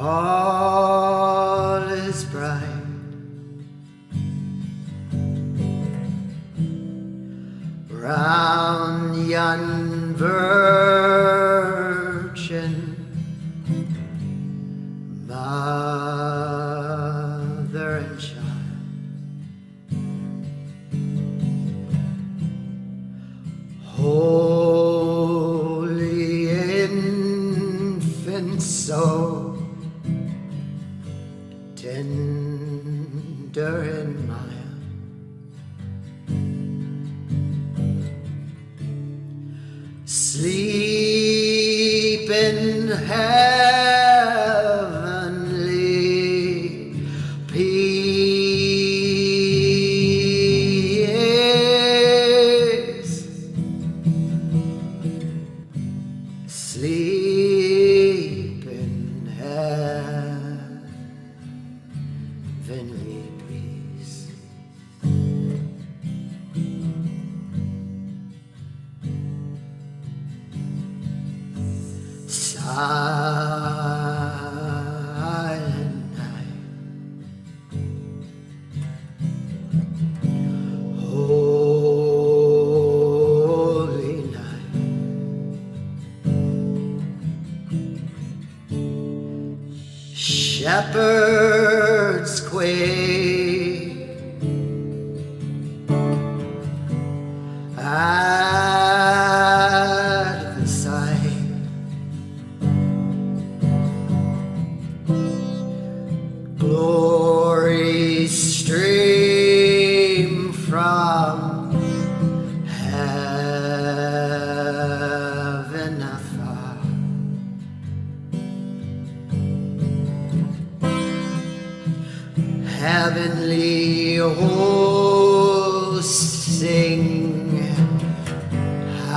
All is bright. Round yon virgin mother and child. Holy infant, so tender and mild. Sleep in heavenly heavenly peace. Silent night. Holy night. Shepherds quake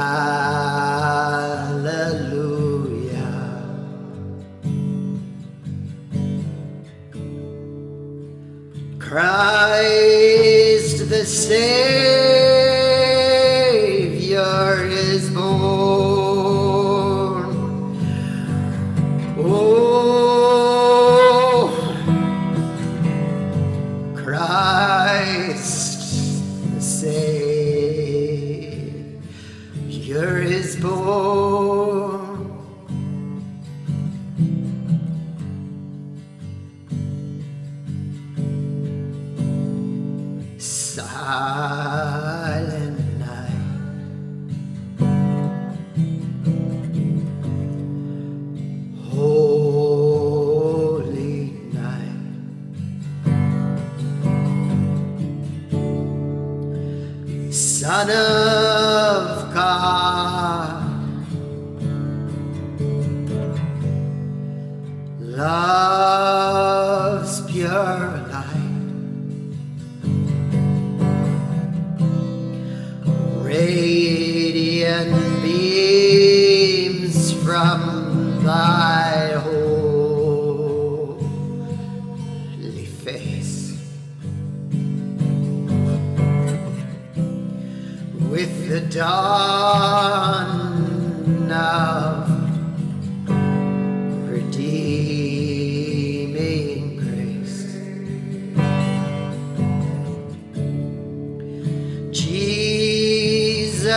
hallelujah. Christ the Savior is born. Oh, Christ the Savior is born. Silent night. Holy night. Son of love's pure light, radiant beams from thy holy face. with the dawn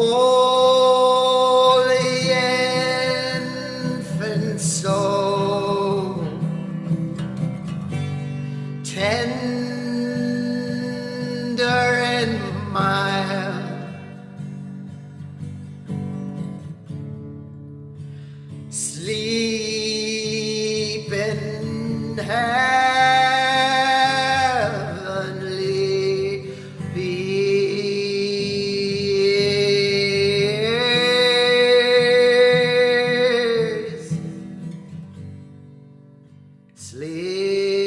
holy infant tender in my sleep.